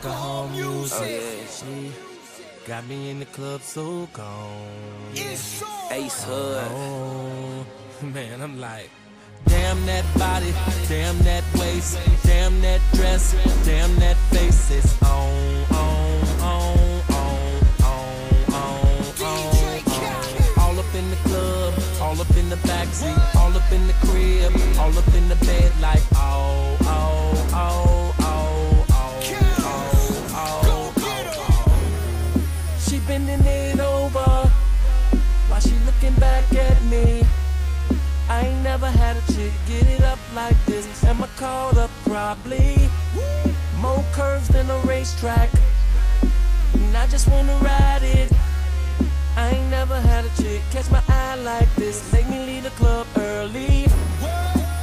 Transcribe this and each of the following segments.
alcohol music. Oh, yeah. She got me in the club so gone. Ace Hood. Oh, man, I'm like. Damn that body, damn that waist, damn that dress, damn that face. It's on, on, on, on, on, on, on. All up in the club, all up in the backseat, all up in the crib, all up in the bed, like oh, back at me. I ain't never had a chick get it up like this. Am I called up? Probably. More curves than a racetrack. And I just wanna ride it. I ain't never had a chick catch my eye like this. Make me leave the club early.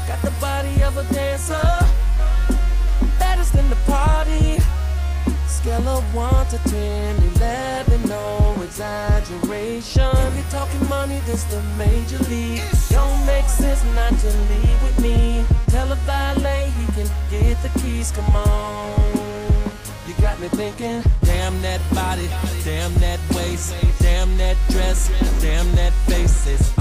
Got the body of a dancer. Baddest in the party. Scale of 1 to 10, 11, no exaggeration. You're talking money, this the major league. Don't make sense not to leave with me. Tell a valet he can get the keys, come on. You got me thinking, damn that body, damn that waist, damn that dress, damn that face. It's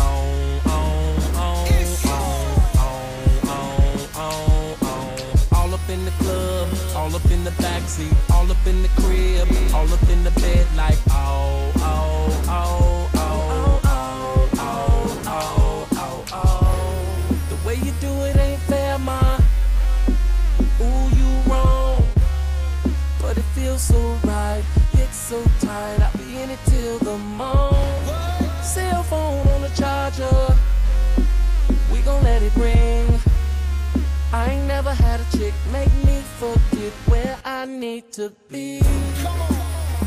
to be.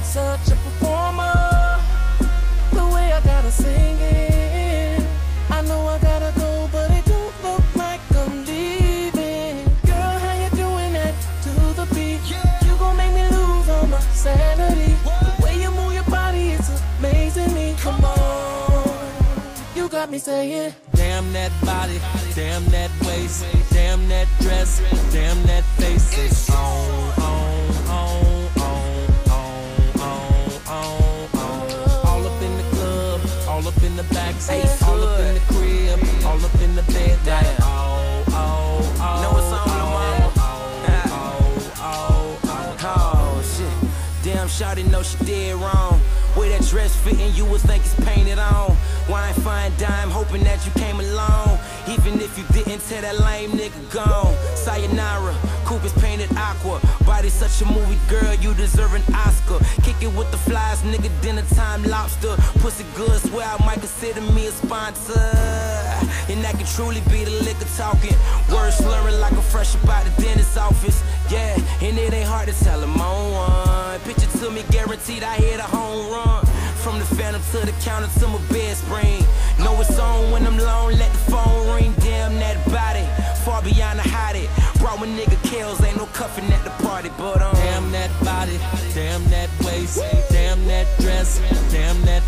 Such a performer, the way I gotta sing it. I know I gotta go, but it don't look like I'm leaving. Girl, how you doing that to the beat? You gon' make me lose all my sanity. The way you move your body, it's amazing me. Come on, you got me saying. Damn that body, damn that waist, damn that dress, damn that face. It's on, the backseat, all up in the crib, all up in the bed. Like, oh, oh, oh. Know what's on, oh, oh, oh, oh, Oh, shit. Damn, shawty know she did wrong. Way that dress fitting, you would think it's painted on. Wine fine dime, hoping that you came along. Even if you didn't, tell that lame nigga gone. Sayonara, coupe is painted aqua. Body such a movie, girl, you deserve an Oscar. Kick it with the flies, nigga, dinner time lobster. Pussy good, swear I might consider me a sponsor. And that can truly be the liquor talking. Words slurring like I'm fresh about the dentist office. Yeah, and it ain't hard to tell I'm on one. Picture to me, guaranteed I hit a home run. From the phantom to the counter to my bed spring. Know it's on when I'm alone, let the phone ring. Damn that body, far beyond the hide it. Brought my nigga kills, ain't no cuffing at the party, but um. Damn that body, damn that waist, damn that dress, damn that